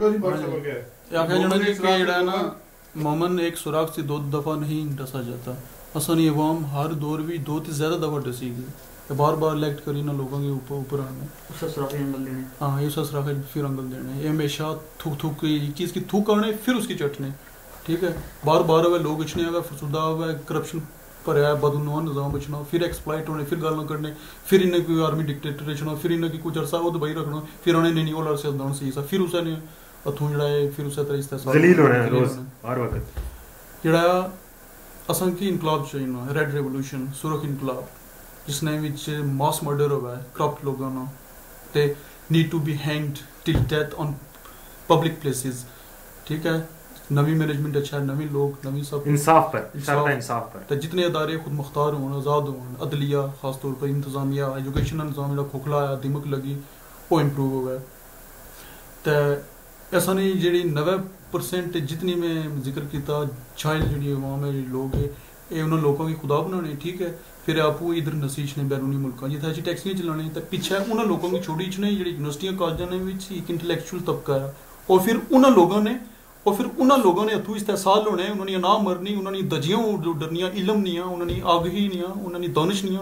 आखिया जाना जी कि है ना मोमन एक सुराख से दो दफ़ा नहीं डसा जाता। असन ये अवाम हर दौर भी दो तो ज़्यादा दफ़ा डसी गई बार बार इलेक्ट करी ना लोगों के ऊपर ऊपर आने। उसका सुराख अंगल देने। हाँ ये ससरा फिर अंगल देने। ये हमेशा थूक थूक की चीज़ की थूक करने फिर उसकी चटने। ठीक है? बार बार वह लोग इचने हुए फसुदा हुआ करप्शन भरया बदनुआ निज़ाम बचना फिर एक्सप्लाइट होने फिर गल्लां करने फिर इन्हें कोई आर्मी डिक्टेटर चना फिर इन्हें की कुछ अरसा वो दबाई रखना फिर उन्हें नहीं नहीं ओलर से अंदर सी सा फिर उसे अथों जड़ा है फिर उसे तरह इस्तेसाल जलील हो रहे हैं रोज हर वक्त। जड़ा असां की इनकलाब चाहिए रेड रेवोल्यूशन सुरख इनकलाब जिसने विच मास मर्डर हुआ है करप्ट लोगों ना they need to be hanged till death on public places ठीक है नवी मैनेजमेंट अच्छा है नवी लोग नवी सब। इंसाफ पर इंसाफ। इंसाफ पर। तो जितने अदारे खुद मुख्तार हों आज़ाद हों अदलिया खास तौर पर इंतजामिया एजुकेशन निज़ाम जो खोखला आया दिमक लगी वो इम्प्रूव हो गया तो ऐसा नहीं जी नवे परसेंट जितनी मैं जिक्र किया चाइल्ड जी अवाम है जेह्ड़ी लोग है ये उन्होंने लोगों की खुदा बनाने ठीक है फिर आपू इधर नसीच ने बैरूनी मुल्क जित्थै अच्छी टैक्सियां चलाने तो पिच्छे उन्होंने लोगों की छोड़ी ने जेह्ड़ी यूनिवर्सिटियां कालजां ने विच एक इंटलैक्चुअल तबका है और फिर उन्होंने लोगों ने और फिर उन्होंने लोगों ने हथू इस्तेसाल होने उन्होंने ना मरनी उन्होंने दजियां उड्डनियां इलम नहीं उन्होंने आगही नहीं उन्होंने दानिश नहीं